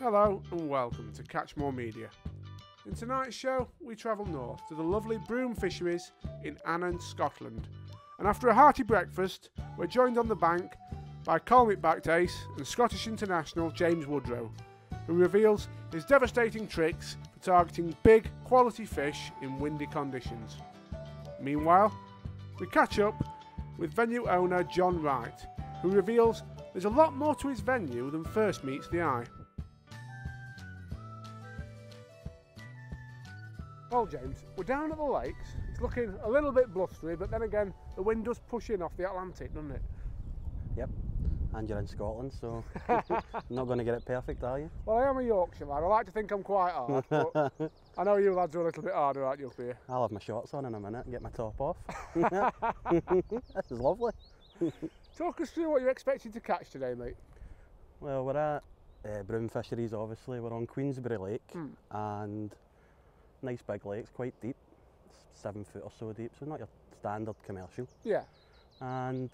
Hello and welcome to Catch More Media. In tonight's show, we travel north to the lovely Broom fisheries in Annan, Scotland. And after a hearty breakfast, we're joined on the bank by Colmic backed ace and Scottish international James Woodrow, who reveals his devastating tricks for targeting big, quality fish in windy conditions. Meanwhile, we catch up with venue owner John Wright, who reveals there's a lot more to his venue than first meets the eye. Well, James, we're down at the lakes. It's looking a little bit blustery, but then again, the wind does push in off the Atlantic, doesn't it? Yep. And you're in Scotland, so not going to get it perfect, are you? Well, I am a Yorkshire lad. I like to think I'm quite hard, but I know you lads are a little bit harder, aren't you, up here? I'll have my shorts on in a minute and get my top off. this is lovely. Talk us through what you're expecting to catch today, mate. Well, we're at uh, Broom Fisheries, obviously. We're on Queensbury Lake, Hmm. and nice big lake. It's quite deep, it's seven foot or so deep, so not your standard commercial. Yeah, And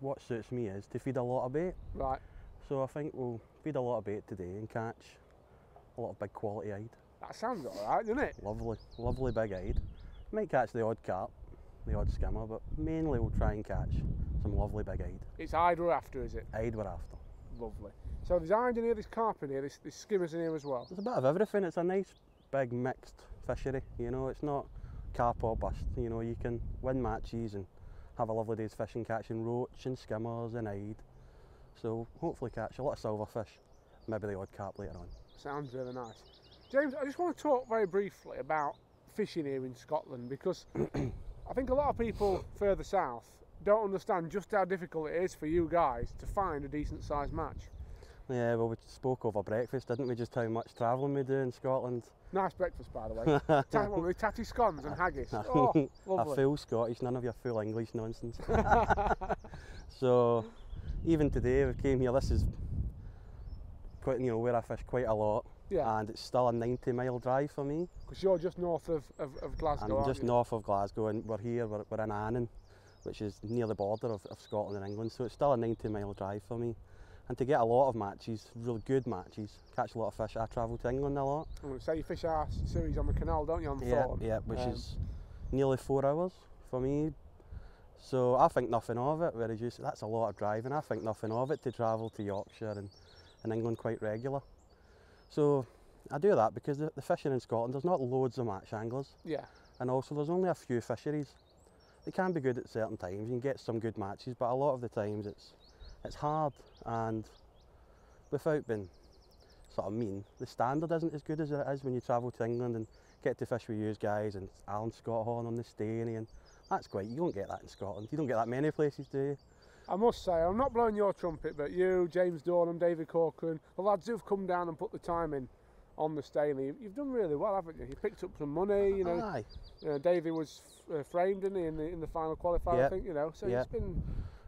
what suits me is to feed a lot of bait. right. So I think we'll feed a lot of bait today and catch a lot of big quality ide. That sounds alright, doesn't it? Lovely, lovely big ide. Might catch the odd carp, the odd skimmer, but mainly we'll try and catch some lovely big ide. It's ide we're after, is it? Ide we're after. Lovely. So there's ide in here, there's carp in here, there's, there's skimmers in here as well. There's a bit of everything. It's a nice big mixed fishery. You know, it's not carp or bust. You know, you can win matches and have a lovely day's fishing, catching roach and skimmers and ide. So hopefully catch a lot of silverfish, maybe the odd carp later on. Sounds really nice. James, I just want to talk very briefly about fishing here in Scotland because I think a lot of people further south don't understand just how difficult it is for you guys to find a decent sized match. Yeah, well, we spoke over breakfast, didn't we? Just how much travelling we do in Scotland. Nice breakfast, by the way. Tatty, what, with tatty scones and haggis. Oh, lovely. A full Scottish, none of your full English nonsense. so, even today, we came here. This is quite, you know, where I fish quite a lot. Yeah. And it's still a 90 mile drive for me. Because you're just north of, of, of Glasgow. I'm just you? north of Glasgow, and we're here, we're, we're in Annan, which is near the border of, of Scotland and England. So it's still a 90 mile drive for me. And to get a lot of matches, really good matches, catch a lot of fish. I travel to England a lot. I'm going to say you fish our series on the canal, don't you, on Yeah, Thorne? yeah, which Um, is nearly four hours for me. So I think nothing of it. Whereas you, that's a lot of driving. I think nothing of it to travel to Yorkshire and, and England quite regular. So I do that because the, the fishing in Scotland, there's not loads of match anglers, Yeah, and also there's only a few fisheries. They can be good at certain times. You can get some good matches, but a lot of the times it's it's hard and without being sort of mean, the standard isn't as good as it is when you travel to England and get to fish with you guys and Alan Scotthorne on the Stany and that's great. You don't get that in Scotland. You don't get that many places, do you? I must say, I'm not blowing your trumpet, but you, James Dornham, David Corcoran, the lads who've come down and put the time in on the Stanley, you've done really well, haven't you? You picked up some money, you know. Aye. Uh, Davey was uh, framed, didn't he, in the, in the final qualifier, I think, you know. So Yeah. it's been,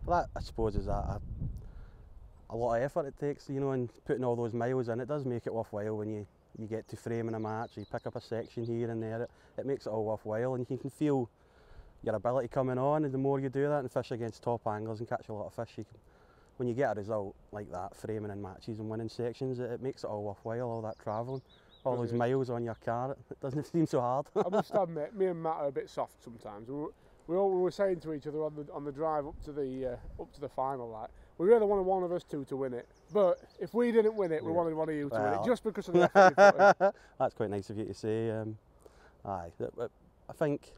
Well, that I suppose is a, a, a lot of effort it takes, you know, and putting all those miles in. It does make it worthwhile when you, you get to framing a match, you pick up a section here and there. It, it makes it all worthwhile, and you can feel your ability coming on. And the more you do that and fish against top anglers and catch a lot of fish, you can, when you get a result like that, framing in matches and winning sections, it, it makes it all worthwhile. All that travelling, all those miles on your car, it, it doesn't seem so hard. I must admit, me and Matt are a bit soft sometimes. We were, we, all, we were saying to each other on the, on the drive up to the uh, up to the final, like, we really wanted one of us two to win it. But if we didn't win it, we Yeah. wanted one of you to win it, just because of the effort. That's quite nice of you to say. Um, aye, I think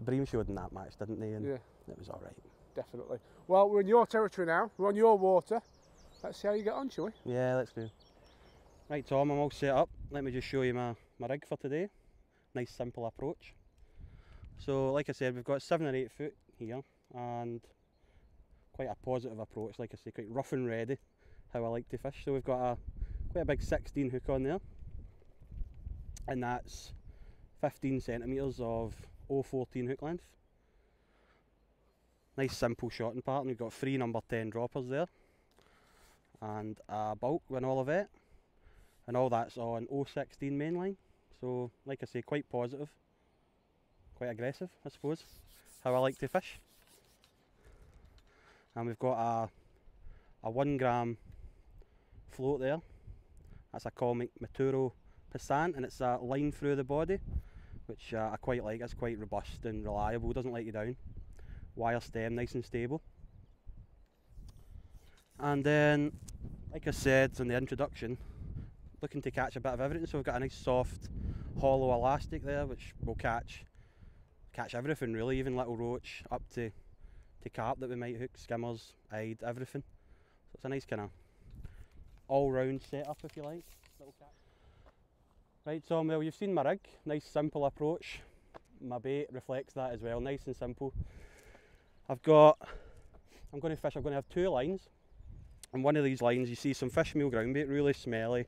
Bream showed in that match, didn't they? And Yeah. it was all right. Definitely. Well, we're in your territory now. We're on your water. Let's see how you get on, shall we? Yeah, let's do. Right, Tom, I'm all set up. Let me just show you my, my rig for today. Nice simple approach. So, like I said, we've got seven or eight foot here, and quite a positive approach. Like I say, quite rough and ready. How I like to fish. So we've got a quite a big 16 hook on there, and that's 15 centimeters of 014 hook length. Nice simple shotting pattern. We've got three number 10 droppers there and a bulk an olivette and all that's on 016 mainline so like I say quite positive quite aggressive I suppose how I like to fish and we've got a a one gram float there That's a Colmic Maturo Passant, and it's a line through the body, which uh, I quite like. It's quite robust and reliable, doesn't let you down. Wire stem, nice and stable. And then, like I said in the introduction, looking to catch a bit of everything. So we've got a nice soft, hollow elastic there, which will catch catch everything really, even little roach up to to carp that we might hook, skimmers, ide, everything. So it's a nice kind of all-round setup, if you like. Right, Tom. Well, you've seen my rig. Nice, simple approach. My bait reflects that as well. Nice and simple. I've got. I'm going to fish. I'm going to have two lines. And one of these lines, you see some fish meal ground bait, really smelly,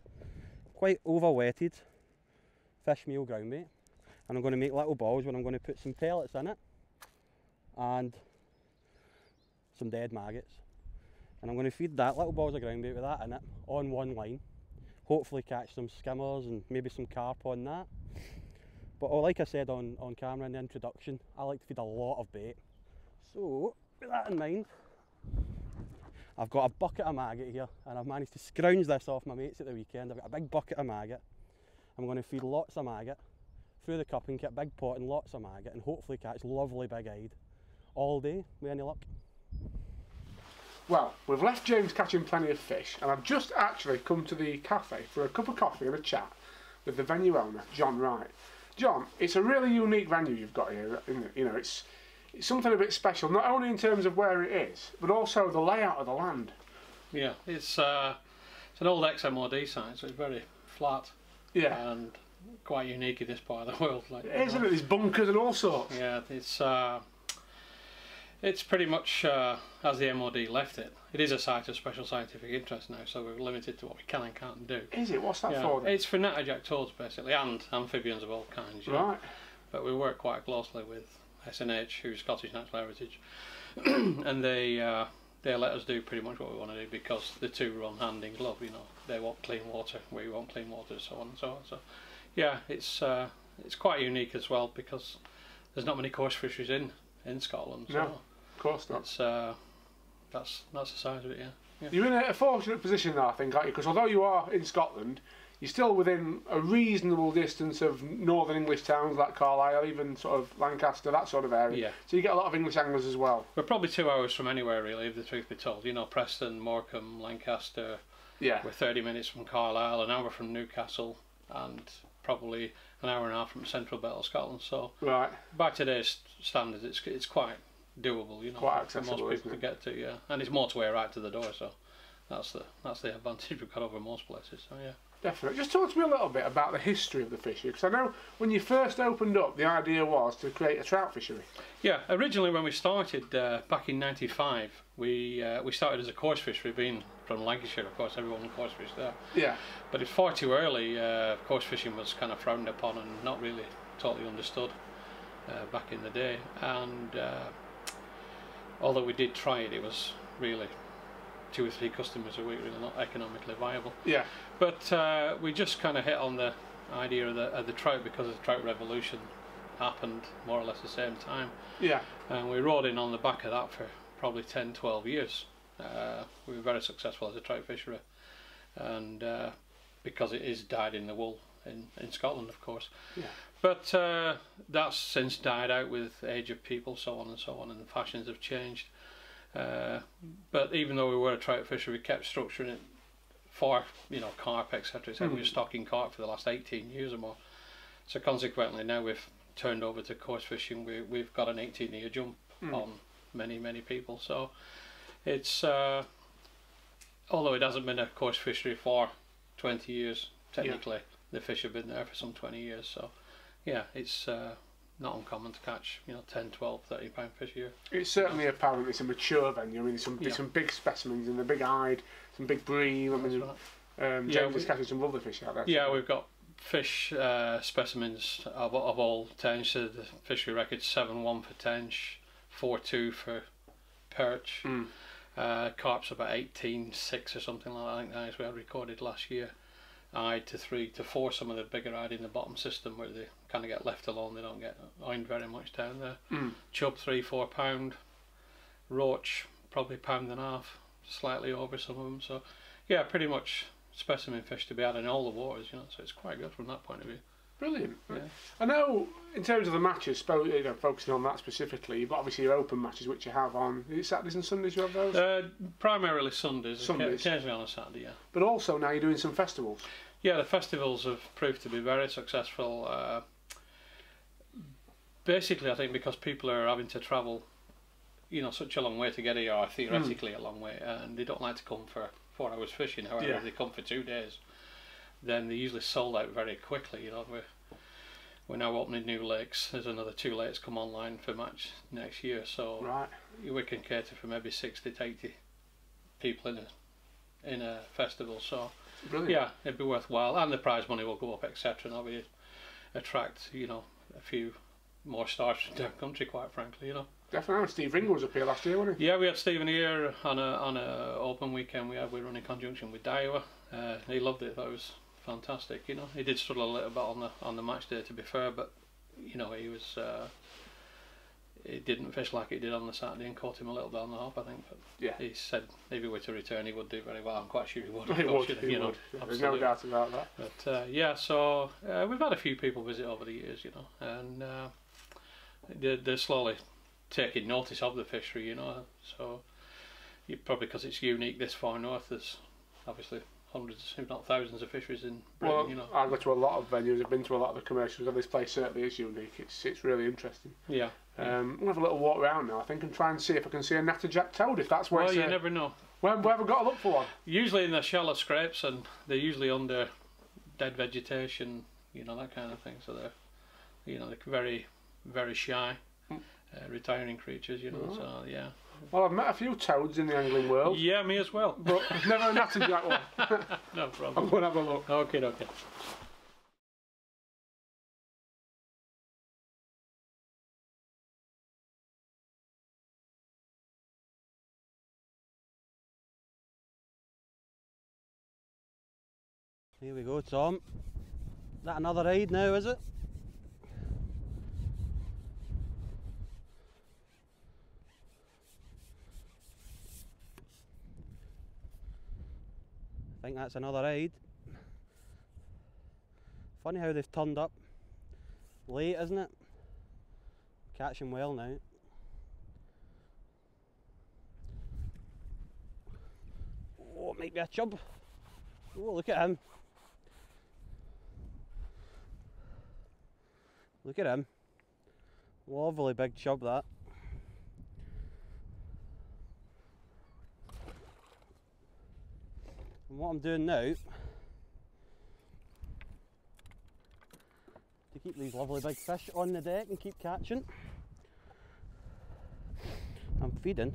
quite over wetted fish meal ground bait. And I'm going to make little balls when I'm going to put some pellets in it and some dead maggots. And I'm going to feed that little balls of ground bait with that in it on one line. Hopefully catch some skimmers and maybe some carp on that. But oh, like I said on, on camera in the introduction, I like to feed a lot of bait. So with that in mind, I've got a bucket of maggot here and I've managed to scrounge this off my mates at the weekend. I've got a big bucket of maggot. I'm going to feed lots of maggot through the cupping kit, big pot and lots of maggot and hopefully catch lovely big ide all day with any luck. Well, we've left James catching plenty of fish and I've just actually come to the cafe for a cup of coffee and a chat with the venue owner, John Wright. John, it's a really unique venue you've got here, isn't it? You know, it's it's something a bit special, not only in terms of where it is, but also the layout of the land. Yeah, it's uh, it's an old ex-MOD site, so it's very flat Yeah, and quite unique in this part of the world. Like, isn't it? There's bunkers and all sorts. Yeah, it's uh, it's pretty much uh, as the MOD left it. It is a site of special scientific interest now, so we're limited to what we can and can't do. Is it? What's that Yeah, for then? it's for natterjack toads basically, and amphibians of all kinds. know. Right. But we work quite closely with SNH, who's Scottish Natural Heritage, and they uh, they let us do pretty much what we want to do because the two run hand in glove. You know, they want clean water, we want clean water, so on and so on. So, yeah, it's uh, it's quite unique as well because there's not many coarse fisheries in in Scotland. So No. Of course not. that's uh, that's that's the size of it. Yeah. You're in a fortunate position now, I think, aren't you? Because although you are in Scotland, you're still within a reasonable distance of northern English towns like Carlisle, even sort of Lancaster, that sort of area. Yeah. So you get a lot of English anglers as well. We're probably two hours from anywhere really, if the truth be told. You know, Preston, Morecambe, Lancaster. Yeah. We're 30 minutes from Carlisle, an hour from Newcastle, and probably an hour and a half from central belt of Scotland. So Right. by today's standards, it's it's quite doable, you know, Quite for most people to get to. Yeah, and it's motorway right to the door, so that's the that's the advantage we've got over most places. So yeah. Definitely. Just talk to me a little bit about the history of the fishery, because I know when you first opened up, the idea was to create a trout fishery. Yeah, originally when we started uh, back in '95, we uh, we started as a coarse fishery, being from Lancashire, of course, everyone coarse fish there. Yeah. But it's far too early. Uh, coarse fishing was kind of frowned upon and not really totally understood uh, back in the day. And uh, although we did try it, it was really two or three customers a week, really not economically viable. Yeah. But uh, we just kind of hit on the idea of the, of the trout because the trout revolution happened more or less the same time. Yeah. And we rode in on the back of that for probably 10, 12 years. Uh, we were very successful as a trout fishery. And uh, because it is dyed in the wool in, in Scotland, of course. Yeah. But uh, that's since died out with age of people, so on and so on, and the fashions have changed. Uh, but even though we were a trout fishery, we kept structuring it for you know carp, etc. So we were stocking carp for the last 18 years or more. So consequently, now we've turned over to coarse fishing. We, we've got an 18 year jump Mm. on many many people. So it's uh, although it hasn't been a coarse fishery for 20 years technically, the fish have been there for some 20 years. So yeah, it's uh, not uncommon to catch you know 10, 12, 30 pound fish a year. It's certainly apparent it's a mature venue. I mean, there's some, Yeah. some big specimens and the big ide, some big bream. I mean, right. um, Yeah, is catching some lovely fish out there. Yeah, we've got fish uh, specimens of, of all tench. So the fishery record's seven one for tench, four two for perch. Mm. Uh, carp's about eighteen six or something like that. I think that is we had recorded last year. Ide to three to four. Some of the bigger ide in the bottom system where they kind of get left alone. They don't get oined very much down there. Mm. Chub three four pound. Roach probably pound and a half, slightly over some of them. So yeah, pretty much specimen fish to be had in all the waters, you know. So it's quite good from that point of view. Brilliant. Yeah. I know in terms of the matches, spo- you know, focusing on that specifically, you've got obviously your open matches which you have on Saturdays and Sundays you have those? Uh, primarily Sundays, Sundays. occasionally on a Saturday. Yeah. but also now you're doing some festivals. Yeah, the festivals have proved to be very successful. Uh, basically, I think because people are having to travel, you know, such a long way to get here, or theoretically a long way, and they don't like to come for four hours fishing. However, Yeah. they come for two days, then they usually sold out very quickly. You know, we're we're now opening new lakes. There's another two lakes come online for match next year, so Right. we can cater for maybe sixty to eighty people in a in a festival. So. Brilliant. Yeah, it'd be worthwhile, and the prize money will go up, etc. And that'll be attract, you know, a few more stars from down country. Quite frankly, you know. Definitely. Steve Ringer was up here last year, wasn't he? Yeah, we had Stephen here on a on a open weekend. We had we run in conjunction with Daiwa. Uh, he loved it. That was fantastic. You know, he did struggle a little bit on the on the match day, to be fair, but you know he was. Uh, he didn't fish like he did on the Saturday and caught him a little bit on the hop, I think. But Yeah. he said if he were to return, he would do very well. I'm quite sure he would. He would. you He you know. Yeah, There's no doubt about that. But uh, yeah, so uh, we've had a few people visit over the years, you know, and uh, they're, they're slowly taking notice of the fishery, you know. So you probably because it's unique this far north, there's obviously hundreds, if not thousands, of fisheries in Britain, Well, you know. I go to a lot of venues. I've been to a lot of the commercials, and this place certainly is unique. It's it's really interesting. Yeah. Um, we'll have a little walk around now, I think, and try and see if I can see a natterjack toad. If that's where Well, you uh, never know. where, where have we got to look for one? Usually in the shallow scrapes, and they're usually under dead vegetation, you know, that kind of thing. So they're, you know, they're very, very shy, Mm. uh, retiring creatures, you know. Right. So yeah. Well, I've met a few toads in the angling world, Yeah, me as well. but I've never a natterjack one. No problem. I'm going to have a look. Okay, okay. Here we go, Tom. That another ride now, is it? I think that's another ride. Funny how they've turned up late, isn't it? Catching well now. Oh, it might be a chub. Oh, look at him. Look at him. Lovely big chub that. And what I'm doing now to keep these lovely big fish on the deck and keep catching, I'm feeding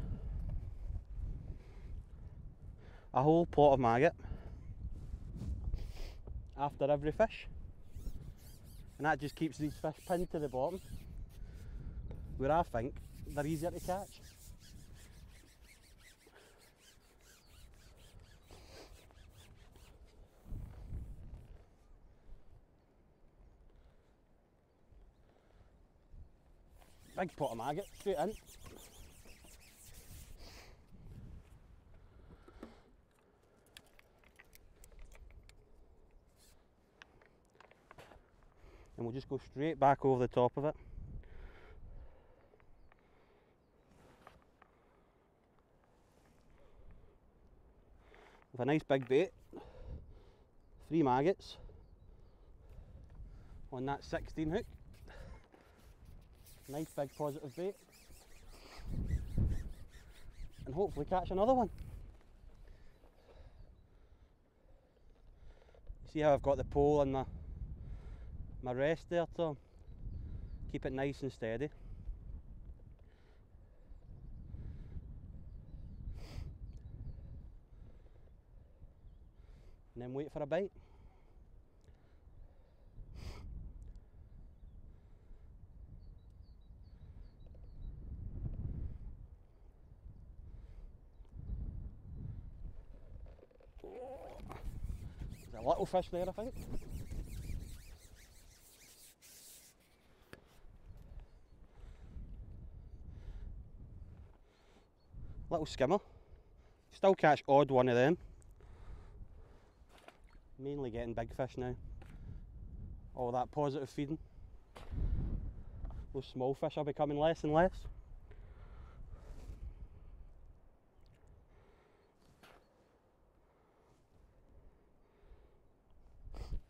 a whole pot of maggot after every fish. And that just keeps these fish pinned to the bottom where I think they're easier to catch. Big pot of maggot, straight in. and we'll just go straight back over the top of it. With a nice big bait, three maggots on that 16 hook. Nice big positive bait. And hopefully catch another one. See how I've got the pole and the my rest there to keep it nice and steady. And then wait for a bite. Little fish there, I think. little skimmer. Still catch odd one of them. Mainly getting big fish now. All that positive feeding. Those small fish are becoming less and less.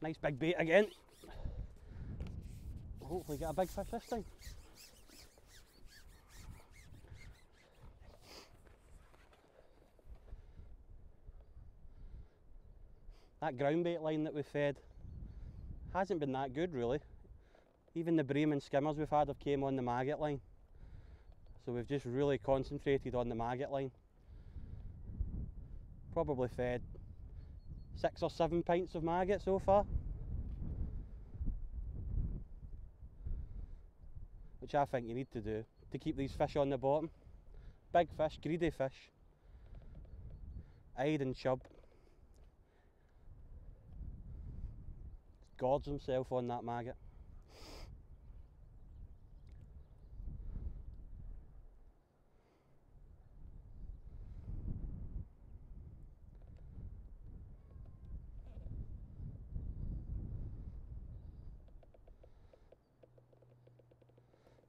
Nice big bait again. Hopefully get a big fish this time. That ground bait line that we fed hasn't been that good really. Even the bream and skimmers we've had have came on the maggot line. So we've just really concentrated on the maggot line. Probably fed six or seven pints of maggot so far. Which I think you need to do to keep these fish on the bottom. Big fish, greedy fish. Ide and chub. Gorge himself on that maggot.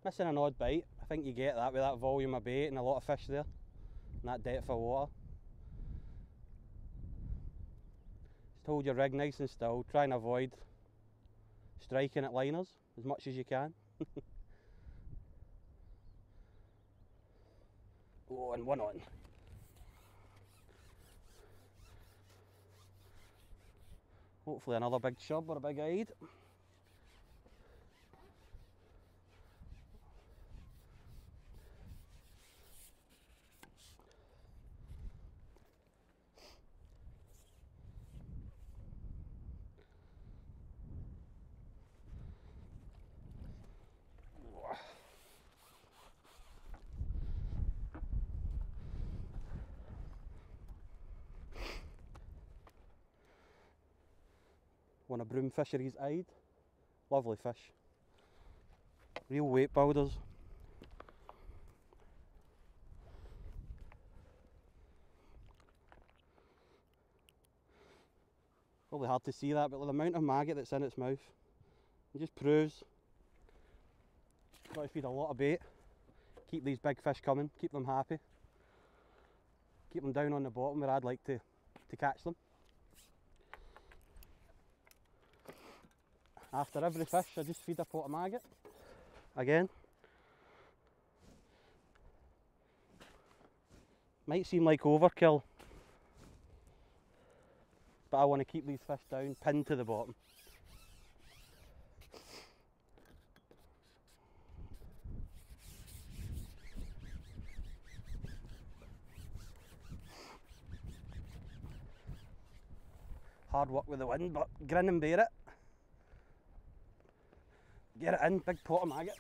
Missing an odd bite. I think you get that with that volume of bait and a lot of fish there. And that depth of water. Just hold your rig nice and still. Try and avoid striking at liners as much as you can. oh, and one on. Hopefully another big chub or a big ide. One of Broom Fisheries Ide. Lovely fish. Real weight builders. Probably hard to see that, but the amount of maggot that's in its mouth it just proves got to feed a lot of bait, keep these big fish coming, keep them happy, keep them down on the bottom where I'd like to, to catch them. After every fish I just feed a pot of maggot. Again. Might seem like overkill. But I want to keep these fish down, pinned to the bottom. Hard work with the wind, but grin and bear it. Get it in, big pot of maggot.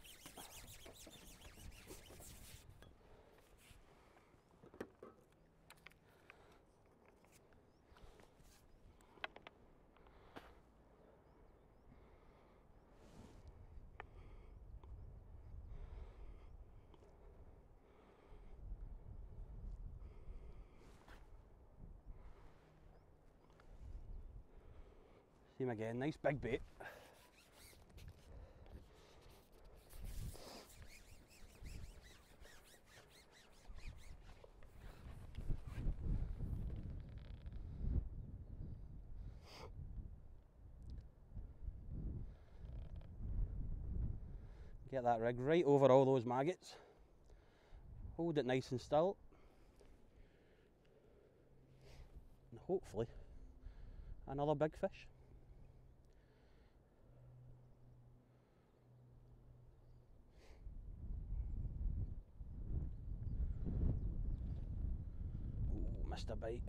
See him again, nice big bait. That rig right over all those maggots. Hold it nice and still. And hopefully another big fish. Ooh, missed a bite.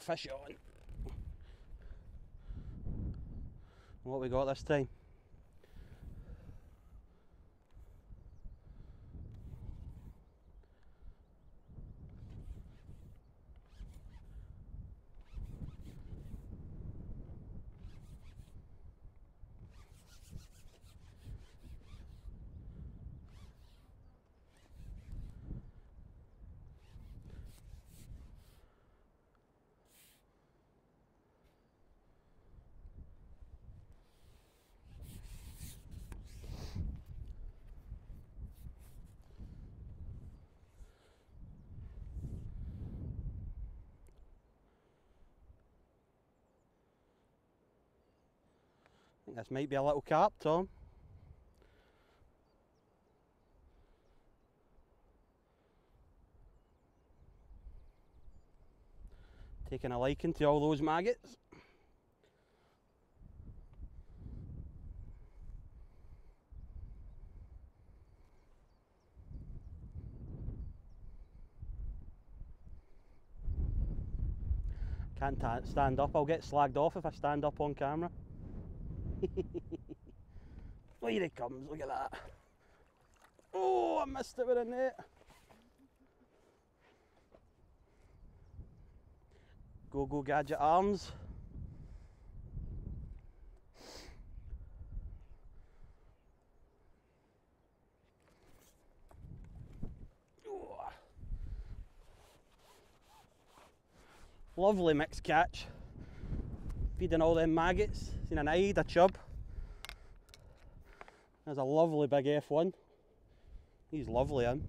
Fish on. What we got this time? This might be a little carp, Tom. Taking a liking to all those maggots. Can't stand up, I'll get slagged off if I stand up on camera. Here he comes, look at that. Oh, I missed it with a net. Go Go Gadget Arms. Lovely mixed catch. Feeding all them maggots. Seen an ide, a chub. There's a lovely big F1. He's lovely in.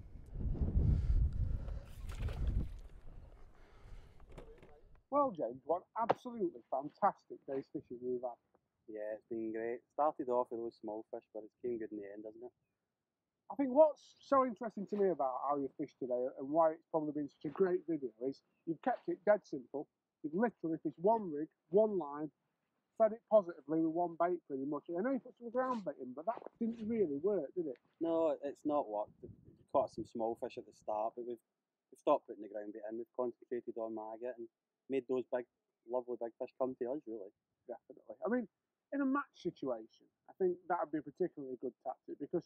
Well, James, what absolutely fantastic day's fishing we've had. Yeah, it's been great. Started off with those small fish, but it's came good in the end, hasn't it? I think what's so interesting to me about how you fished today and why it's probably been such a great video is you've kept it dead simple. You've literally fished one rig, one line, fed it positively with one bait pretty much. I know you put some ground bait in, but that didn't really work, did it? No, it's not worked. We caught some small fish at the start, but we've, we've stopped putting the ground bait in. We've concentrated on maggot and made those big, lovely big fish come to us, really. Definitely. I mean, in a match situation, I think that would be a particularly good tactic because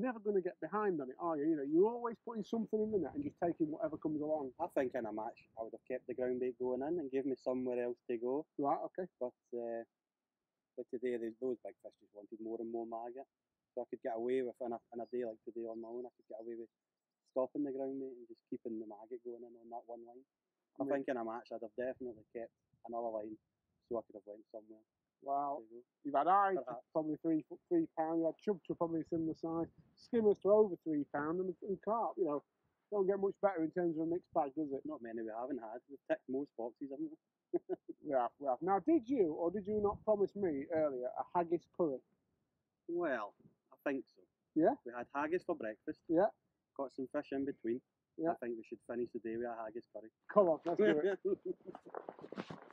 you're never going to get behind on it, are you? You know, you're always putting something in the net and just taking whatever comes along. I think in a match, I would have kept the ground bait going in and gave me somewhere else to go. Right, okay. But uh, but today, those big fish just wanted more and more maggot. So I could get away with, in a, in a day like today on my own, I could get away with stopping the ground bait and just keeping the maggot going in on that one line. I mean- think in a match, I'd have definitely kept another line so I could have went somewhere. Go. you've had Perhaps. probably three three pound. You had chub to probably a similar size. Skimmers to over three pound, and, and carp. You know, don't get much better in terms of a mixed bag, does it? Not many we haven't had. We've ticked most boxes, haven't we? We have, we have. Now, did you or did you not promise me earlier a haggis curry? Well, I think so. Yeah? We had haggis for breakfast. Yeah. Got some fish in between. Yeah. I think we should finish the day with a haggis curry. Come on, let's do it.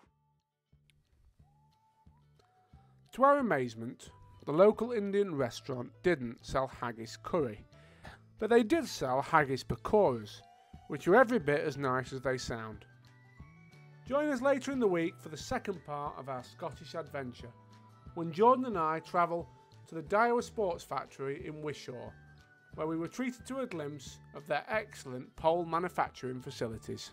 To our amazement, the local Indian restaurant didn't sell haggis curry, but they did sell haggis pakoras, which are every bit as nice as they sound. Join us later in the week for the second part of our Scottish adventure, when Jordan and I travel to the Daiwa Sports Factory in Wishaw, where we were treated to a glimpse of their excellent pole manufacturing facilities.